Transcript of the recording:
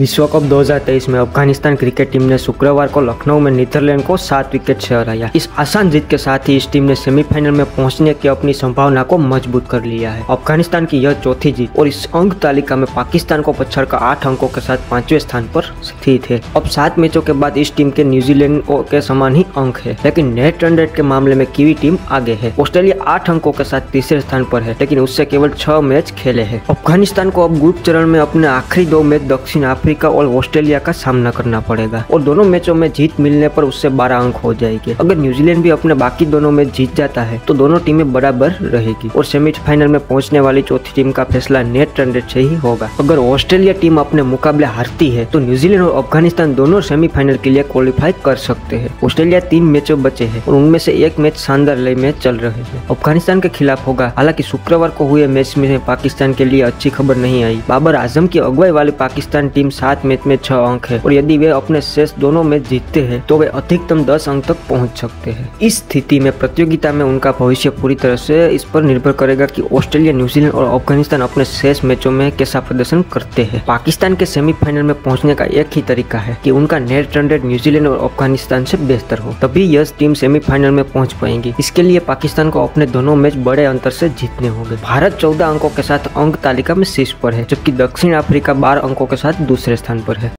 विश्व कप 2023 में Afghanistan cricket team ने शुक्रवार को लखनऊ में नीदरलैंड को सात विकेट से हराया। इस आसान जीत के साथ ही इस टीम ने सेमीफाइनल में पहुँचने की अपनी संभावना को मज़बूत कर लिया है। अफ़गानिस्तान की यह चौथी जीत और इस अंक तालिका में पाकिस्तान को पछड़ कर आठ अंकों के साथ पाँचवें स्थान पर स्थित है। अब सात मैचों के बाद इस टीम के न्यूजीलैंड के समान ही अंक है, लेकिन नेट रन रेट के मामले में कीवी टीम आगे है। ऑस्ट्रेलिया आठ अंकों के साथ तीसरे स्थान पर है, लेकिन उससे केवल छह मैच खेले है। अफ़गानिस्तान को अब ग्रुप चरण में अपने आखिरी दो मैच दक्षिण अफ्रीका और ऑस्ट्रेलिया का सामना करना पड़ेगा। और दोनों मैचों में जीत मिलने पर उससे बारह अंक हो जाएँगे। अगर न्यूजीलैंड भी अपने बाकी दोनों मैच जीत जाता है तो दोनों टीमें बराबर रहेगी। और सेमीफाइनल में पहुँचने वाली चौथी टीम का फैसला नेट रन रेट से ही होगा। अगर ऑस्ट्रेलिया टीम अपने मुकाबले हारती है तो न्यूजीलैंड और अफ़गानिस्तान दोनों सेमीफाइनल के लिए क्वालिफाई कर सकते हैं। ऑस्ट्रेलिया तीन मैचों बचे हैं, और उनमें से एक मैच शानदार लय में चल रहे हैं। अफ़गानिस्तान के खिलाफ होगा। हालाँकि शुक्रवार को हुए मैच में पाकिस्तान के लिए अच्छी खबर नहीं आई। बाबर आज़म की अगुवाई वाली पाकिस्तान टीम सात मैच में छह अंक है। और यदि वे अपने शेष दोनों मैच जीतते हैं तो वे अधिकतम दस अंक तक पहुँच सकते हैं। इस स्थिति में प्रतियोगिता में उनका भविष्य पूरी तरह से इस पर निर्भर करेगा कि ऑस्ट्रेलिया, न्यूजीलैंड और अफ़गानिस्तान अपने शेष मैचों में कैसा प्रदर्शन करते हैं। पाकिस्तान के सेमीफाइनल में पहुँचने का एक ही तरीका है कि उनका नेट रन रेट न्यूजीलैंड और अफ़गानिस्तान से बेहतर हो। तभी यह टीम सेमीफाइनल में पहुँच पाएँगी। इसके लिए पाकिस्तान को अपने दोनों मैच बड़े अंतर से जीतने होंगे। भारत चौदह अंकों के साथ अंक तालिका में शीर्ष पर है, जबकि दक्षिण अफ्रीका बारह अंकों के साथ दूसरे स्थान पर है।